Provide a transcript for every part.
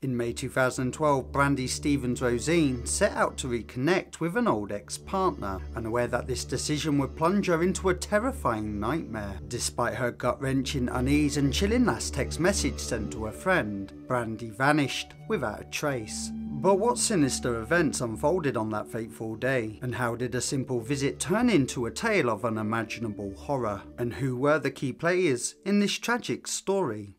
In May 2012, Brandy Stevens Rosine set out to reconnect with an old ex partner, unaware that this decision would plunge her into a terrifying nightmare. Despite her gut wrenching unease and chilling last text message sent to a friend, Brandy vanished without a trace. But what sinister events unfolded on that fateful day? And how did a simple visit turn into a tale of unimaginable horror? And who were the key players in this tragic story?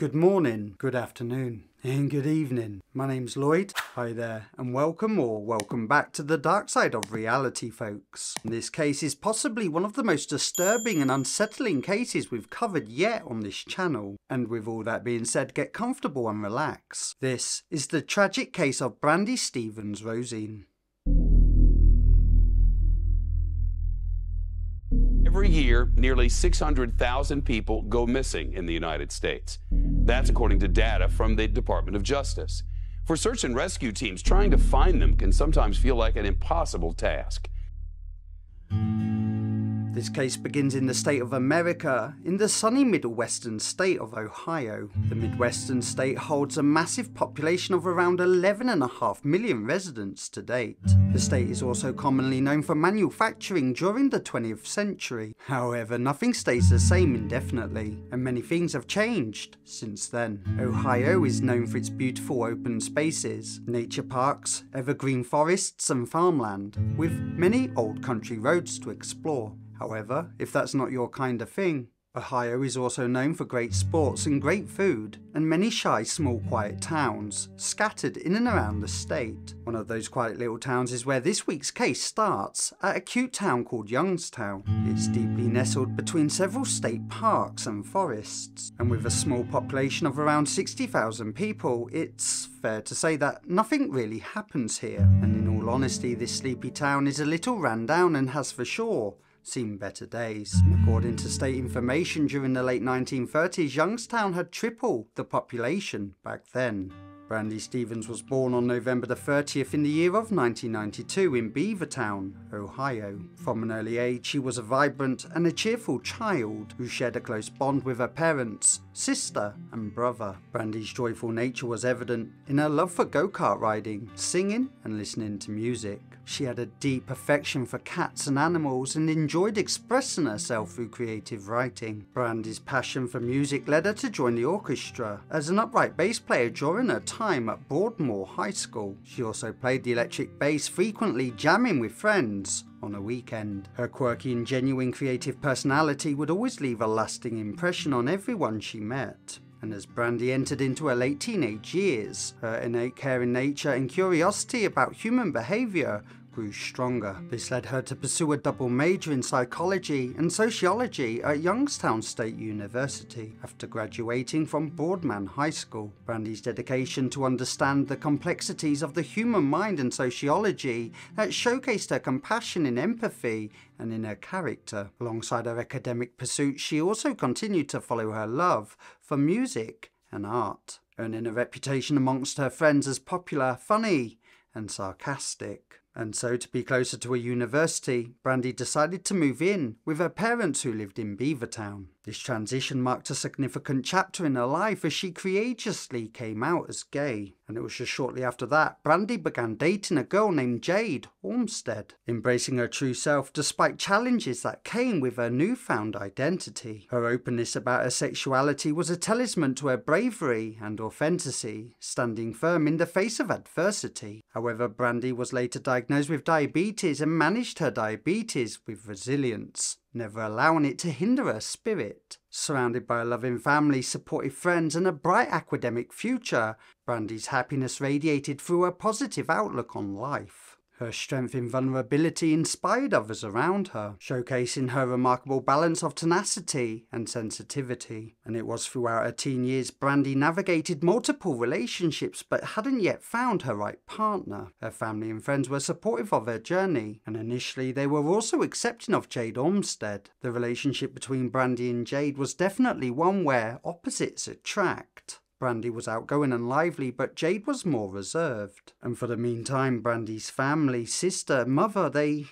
Good morning, good afternoon, and good evening. My name's Lloyd. Hi there, and welcome or welcome back to the dark side of reality, folks. This case is possibly one of the most disturbing and unsettling cases we've covered yet on this channel. And with all that being said, get comfortable and relax. This is the tragic case of Brandy Stevens Rosine. Year, nearly 600,000 people go missing in the United States. That's according to data from the Department of Justice. For search and rescue teams, trying to find them can sometimes feel like an impossible task. This case begins in the state of America, in the sunny Midwestern state of Ohio. The Midwestern state holds a massive population of around 11.5 million residents to date. The state is also commonly known for manufacturing during the 20th century. However, nothing stays the same indefinitely, and many things have changed since then. Ohio is known for its beautiful open spaces, nature parks, evergreen forests, and farmland, with many old country roads to explore. However, if that's not your kind of thing, Ohio is also known for great sports and great food, and many shy, small, quiet towns scattered in and around the state. One of those quiet little towns is where this week's case starts, at a cute town called Youngstown. It's deeply nestled between several state parks and forests, and with a small population of around 60,000 people, it's fair to say that nothing really happens here. And in all honesty, this sleepy town is a little ran down and has for sure seen better days. According to state information, during the late 1930s, Youngstown had triple the population back then. Brandy Stevens was born on November the 30th in the year of 1992 in Beavertown, Ohio. From an early age, she was a vibrant and a cheerful child who shared a close bond with her parents, sister, and brother. Brandy's joyful nature was evident in her love for go-kart riding, singing, and listening to music. She had a deep affection for cats and animals and enjoyed expressing herself through creative writing. Brandy's passion for music led her to join the orchestra as an upright bass player during her time at Boardman High School. She also played the electric bass frequently jamming with friends on a weekend. Her quirky and genuine creative personality would always leave a lasting impression on everyone she met and as Brandy entered into her late teenage years, her innate care in nature and curiosity about human behaviour grew stronger. This led her to pursue a double major in psychology and sociology at Youngstown State University. After graduating from Boardman High School, Brandy's dedication to understand the complexities of the human mind and sociology that showcased her compassion and empathy and in her character. Alongside her academic pursuits, she also continued to follow her love for music and art, earning a reputation amongst her friends as popular, funny, and sarcastic. And so, to be closer to a university, Brandy decided to move in with her parents who lived in Beavertown. This transition marked a significant chapter in her life as she courageously came out as gay. And it was just shortly after that, Brandy began dating a girl named Jade Olmstead, embracing her true self despite challenges that came with her newfound identity. Her openness about her sexuality was a talisman to her bravery and authenticity, standing firm in the face of adversity. However, Brandy was later diagnosed with diabetes and managed her diabetes with resilience never allowing it to hinder her spirit. Surrounded by a loving family, supportive friends, and a bright academic future, Brandy's happiness radiated through a positive outlook on life. Her strength in vulnerability inspired others around her, showcasing her remarkable balance of tenacity and sensitivity. And it was throughout her teen years Brandy navigated multiple relationships but hadn't yet found her right partner. Her family and friends were supportive of her journey, and initially they were also accepting of Jade Olmstead. The relationship between Brandy and Jade was definitely one where opposites attract. Brandy was outgoing and lively, but Jade was more reserved. And for the meantime, Brandy's family, sister, mother, they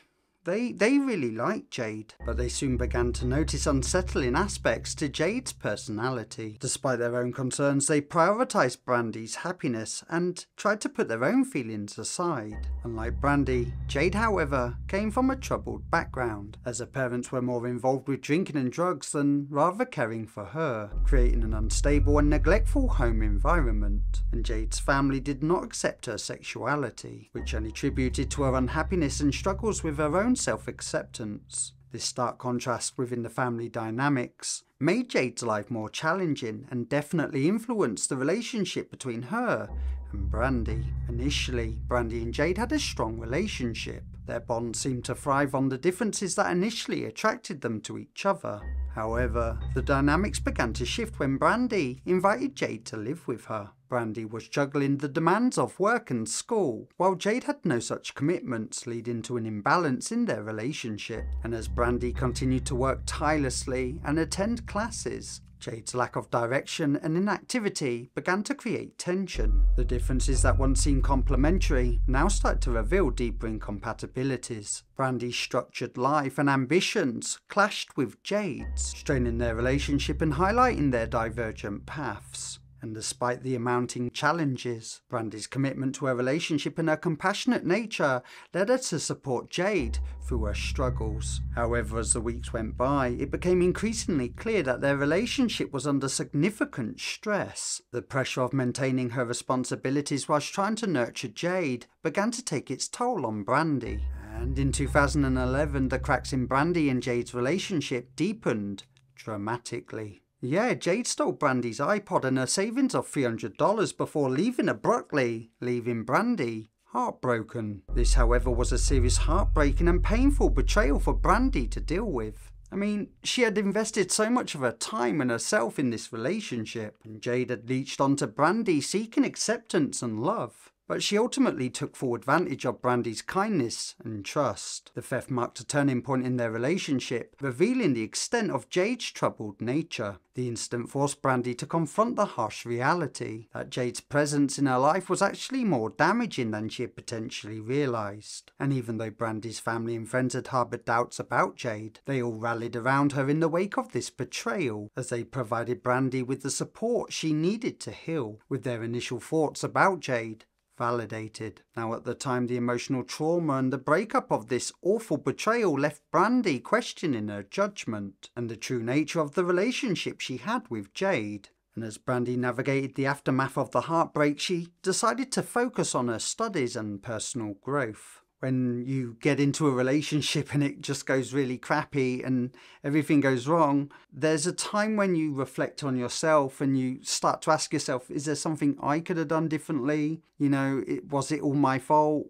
they, they really liked Jade, but they soon began to notice unsettling aspects to Jade's personality. Despite their own concerns, they prioritised Brandy's happiness and tried to put their own feelings aside. Unlike Brandy, Jade, however, came from a troubled background, as her parents were more involved with drinking and drugs than rather caring for her, creating an unstable and neglectful home environment. And Jade's family did not accept her sexuality, which only attributed to her unhappiness and struggles with her own self acceptance. This stark contrast within the family dynamics made Jade's life more challenging and definitely influenced the relationship between her and Brandy. Initially, Brandy and Jade had a strong relationship. Their bond seemed to thrive on the differences that initially attracted them to each other. However, the dynamics began to shift when Brandy invited Jade to live with her. Brandy was juggling the demands of work and school, while Jade had no such commitments, leading to an imbalance in their relationship. And as Brandy continued to work tirelessly and attend classes, Jade's lack of direction and inactivity began to create tension. The differences that once seemed complementary now start to reveal deeper incompatibilities. Brandy's structured life and ambitions clashed with Jade's, straining their relationship and highlighting their divergent paths. And despite the amounting challenges, Brandy's commitment to her relationship and her compassionate nature led her to support Jade through her struggles. However, as the weeks went by, it became increasingly clear that their relationship was under significant stress. The pressure of maintaining her responsibilities whilst trying to nurture Jade began to take its toll on Brandy. And in 2011, the cracks in Brandy and Jade's relationship deepened dramatically. Yeah, Jade stole Brandy's iPod and her savings of $300 before leaving abruptly, leaving Brandy heartbroken. This, however, was a serious heartbreaking and painful betrayal for Brandy to deal with. I mean, she had invested so much of her time and herself in this relationship, and Jade had leached onto Brandy seeking acceptance and love but she ultimately took full advantage of Brandy's kindness and trust. The theft marked a turning point in their relationship, revealing the extent of Jade's troubled nature. The incident forced Brandy to confront the harsh reality that Jade's presence in her life was actually more damaging than she had potentially realised. And even though Brandy's family and friends had harboured doubts about Jade, they all rallied around her in the wake of this betrayal as they provided Brandy with the support she needed to heal with their initial thoughts about Jade validated. Now, at the time, the emotional trauma and the breakup of this awful betrayal left Brandy questioning her judgment and the true nature of the relationship she had with Jade. And as Brandy navigated the aftermath of the heartbreak, she decided to focus on her studies and personal growth when you get into a relationship and it just goes really crappy and everything goes wrong, there's a time when you reflect on yourself and you start to ask yourself, is there something I could have done differently? You know, it, was it all my fault?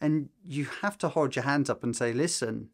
And you have to hold your hands up and say, listen,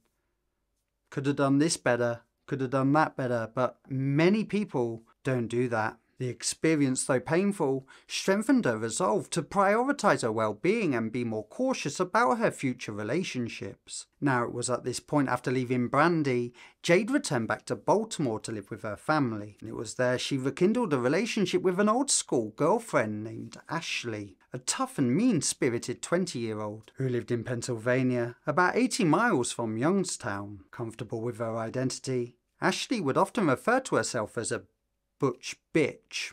could have done this better, could have done that better. But many people don't do that. The experience, though painful, strengthened her resolve to prioritise her well being and be more cautious about her future relationships. Now, it was at this point after leaving Brandy, Jade returned back to Baltimore to live with her family, and it was there she rekindled a relationship with an old school girlfriend named Ashley, a tough and mean spirited 20 year old who lived in Pennsylvania, about 80 miles from Youngstown. Comfortable with her identity, Ashley would often refer to herself as a butch bitch.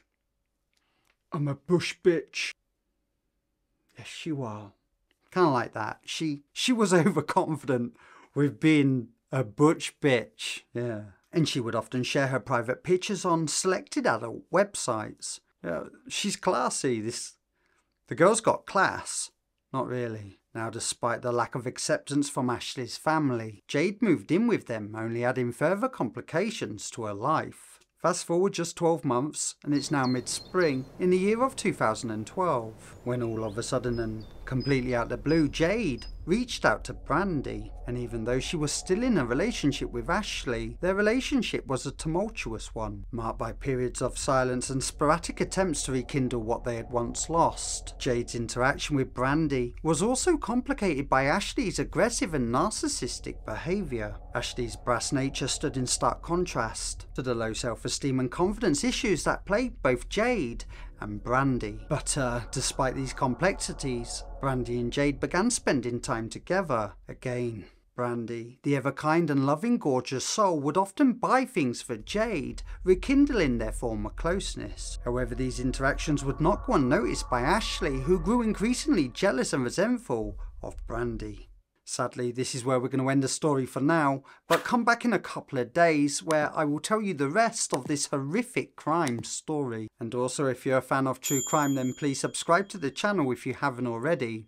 I'm a bush bitch. Yes, you are. Kind of like that. She she was overconfident with being a butch bitch. Yeah. And she would often share her private pictures on selected adult websites. Yeah, she's classy. This the girl's got class. Not really. Now, despite the lack of acceptance from Ashley's family, Jade moved in with them, only adding further complications to her life. Fast forward just 12 months, and it's now mid spring in the year of 2012, when all of a sudden and completely out of the blue, Jade reached out to Brandy, and even though she was still in a relationship with Ashley, their relationship was a tumultuous one, marked by periods of silence and sporadic attempts to rekindle what they had once lost. Jade's interaction with Brandy was also complicated by Ashley's aggressive and narcissistic behaviour. Ashley's brass nature stood in stark contrast to the low self esteem and confidence issues that plagued both Jade and Brandy. But uh, despite these complexities, Brandy and Jade began spending time together again. Brandy, the ever kind and loving gorgeous soul, would often buy things for Jade, rekindling their former closeness. However, these interactions would not go unnoticed by Ashley, who grew increasingly jealous and resentful of Brandy. Sadly, this is where we're going to end the story for now, but come back in a couple of days where I will tell you the rest of this horrific crime story. And also, if you're a fan of true crime, then please subscribe to the channel if you haven't already.